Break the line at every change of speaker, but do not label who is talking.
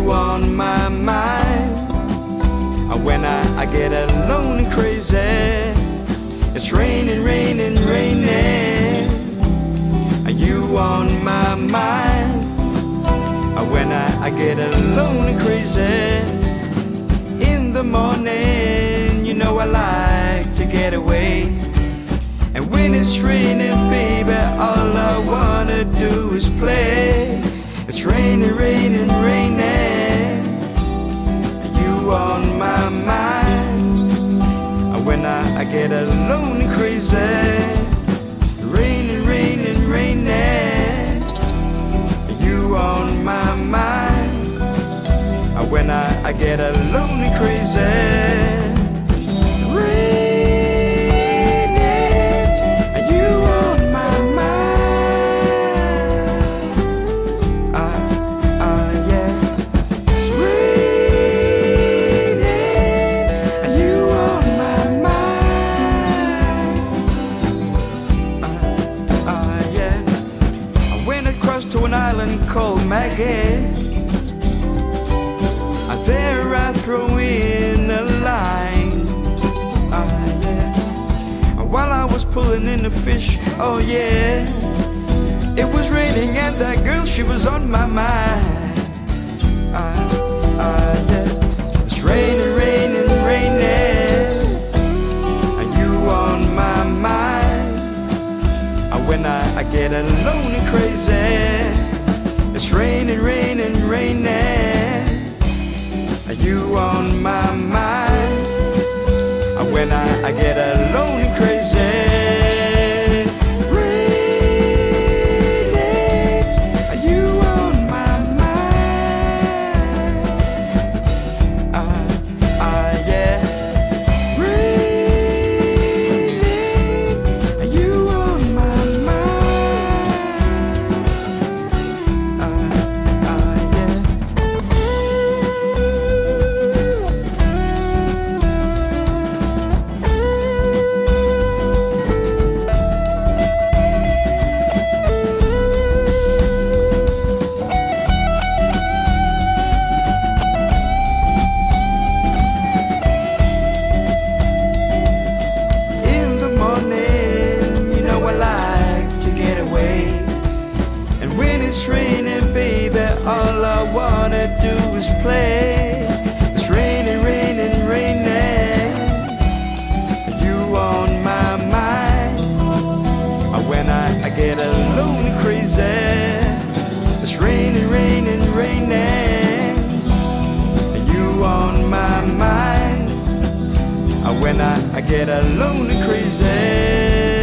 you on my mind? Uh, when I, I get alone and crazy, it's raining, raining, raining. Are you on my mind? Uh, when I, I get alone and crazy in the morning, you know I like to get away. And when it's raining, baby, all I wanna do is play. It's raining, raining, raining. I, get a lonely crazy. Raining. You on my mind. Ah, ah, yeah. Raining. You on my mind. Ah, yeah. I went across to an island called Maggie. I throw in a line. Ah, yeah. While I was pulling in the fish, oh yeah. It was raining and that girl, she was on my mind. Ah, ah, yeah. It's raining, raining, raining. Are you on my mind? When I, I get alone and crazy. It's raining, raining, raining. Are you on my When it's raining, baby, all I wanna do is play. It's raining, raining, raining. You on my mind. When I, I get alone, crazy. It's raining, raining, raining. You on my mind. When I, I get alone, crazy.